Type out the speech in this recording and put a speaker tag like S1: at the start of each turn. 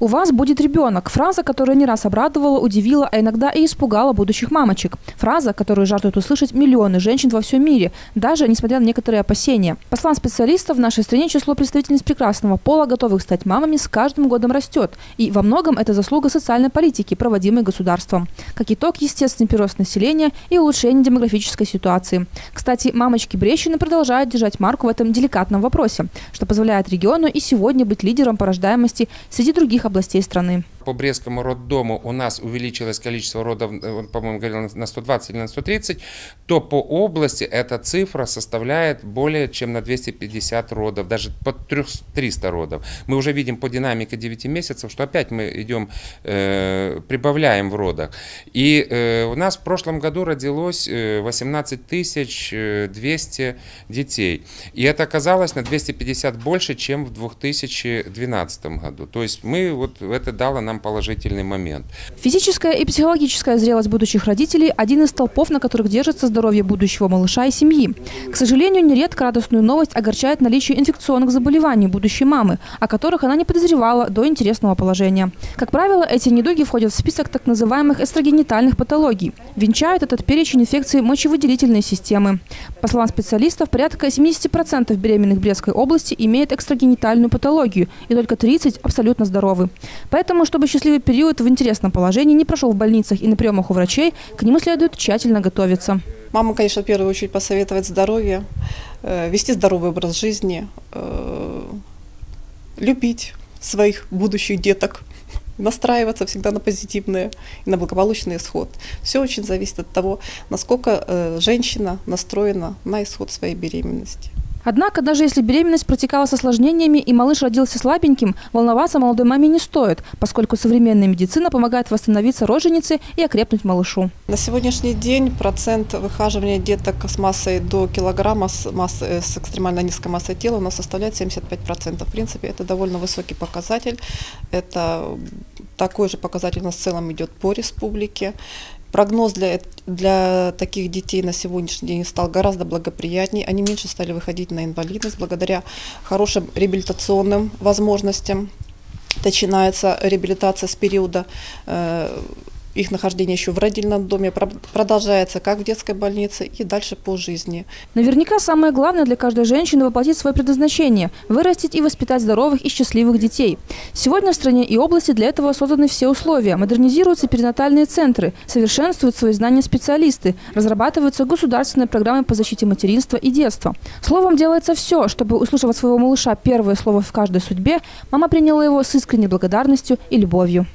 S1: У вас будет ребенок. Фраза, которая не раз обрадовала, удивила, а иногда и испугала будущих мамочек. Фраза, которую жаждут услышать миллионы женщин во всем мире, даже несмотря на некоторые опасения. По словам специалистов, в нашей стране число представительниц прекрасного пола, готовых стать мамами, с каждым годом растет. И во многом это заслуга социальной политики, проводимой государством. Как итог, естественный прирост населения и улучшение демографической ситуации. Кстати, мамочки Брещины продолжают держать марку в этом деликатном вопросе, что позволяет региону и сегодня быть лидером по рождаемости среди других областей страны
S2: по Брестскому роддому у нас увеличилось количество родов, э, по-моему, говорил на 120 или на 130, то по области эта цифра составляет более чем на 250 родов, даже под 300 родов. Мы уже видим по динамике 9 месяцев, что опять мы идем, э, прибавляем в родах. И э, у нас в прошлом году родилось 18 э, 200 э, детей. И это оказалось на 250 больше, чем в 2012 году. То есть мы, вот это дало нам нам положительный момент.
S1: Физическая и психологическая зрелость будущих родителей – один из столпов, на которых держится здоровье будущего малыша и семьи. К сожалению, нередко радостную новость огорчает наличие инфекционных заболеваний будущей мамы, о которых она не подозревала до интересного положения. Как правило, эти недуги входят в список так называемых эстрогенитальных патологий. Венчают этот перечень инфекций мочевыделительной системы. По словам специалистов, порядка 70% беременных Брестской области имеют экстрагенитальную патологию, и только 30% абсолютно здоровы. Поэтому, чтобы счастливый период в интересном положении не прошел в больницах и на приемах у врачей, к нему следует тщательно готовиться.
S3: Мама, конечно, в первую очередь посоветовать здоровье, э, вести здоровый образ жизни, э, любить своих будущих деток, настраиваться всегда на позитивный и на благополучный исход. Все очень зависит от того, насколько э, женщина настроена на исход своей беременности.
S1: Однако, даже если беременность протекала с осложнениями и малыш родился слабеньким, волноваться молодой маме не стоит, поскольку современная медицина помогает восстановиться роженице и окрепнуть малышу.
S3: На сегодняшний день процент выхаживания деток с массой до килограмма, с, массой, с экстремально низкой массой тела у нас составляет 75%. В принципе, это довольно высокий показатель. Это такой же показатель у нас в целом идет по республике. Прогноз для, для таких детей на сегодняшний день стал гораздо благоприятнее. Они меньше стали выходить на инвалидность благодаря хорошим реабилитационным возможностям. Начинается реабилитация с периода э, их нахождение еще в родильном доме продолжается как в детской больнице и дальше по жизни.
S1: Наверняка самое главное для каждой женщины воплотить свое предназначение – вырастить и воспитать здоровых и счастливых детей. Сегодня в стране и области для этого созданы все условия. Модернизируются перинатальные центры, совершенствуют свои знания специалисты, разрабатываются государственные программы по защите материнства и детства. Словом, делается все, чтобы, услышав от своего малыша первое слово в каждой судьбе, мама приняла его с искренней благодарностью и любовью.